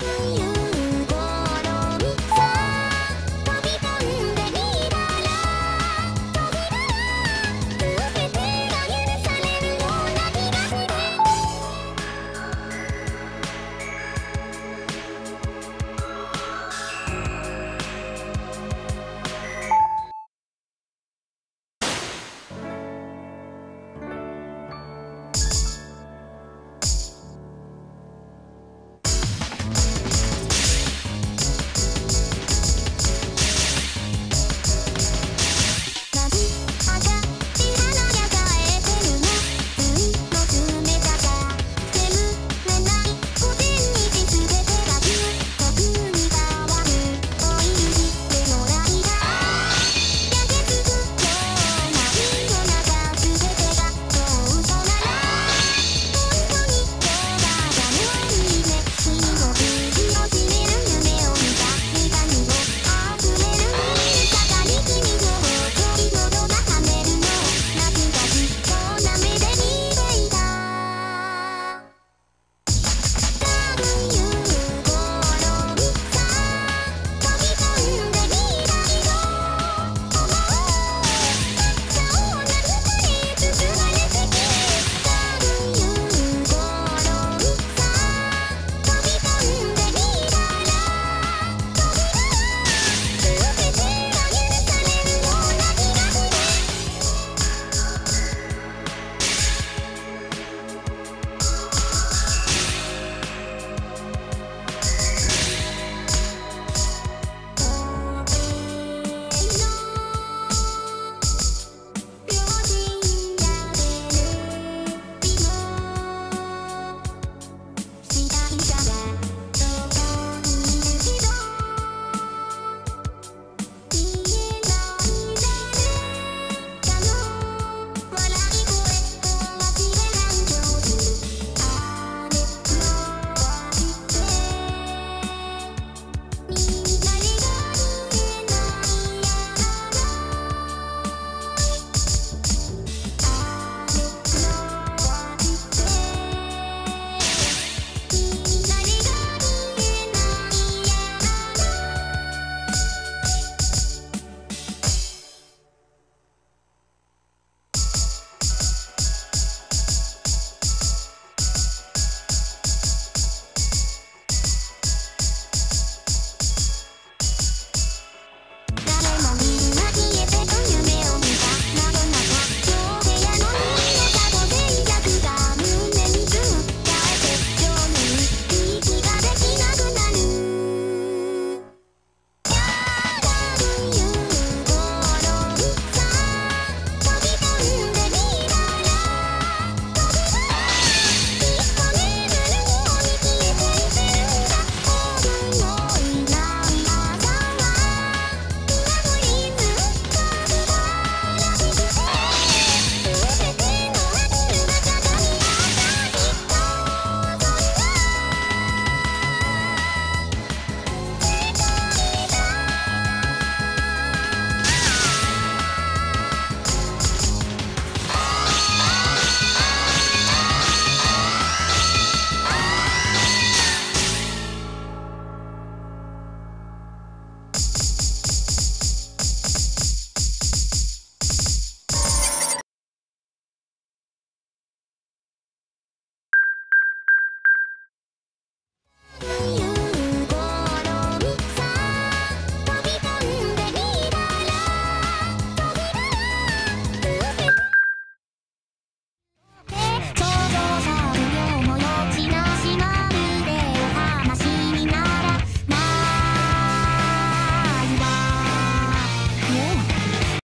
You.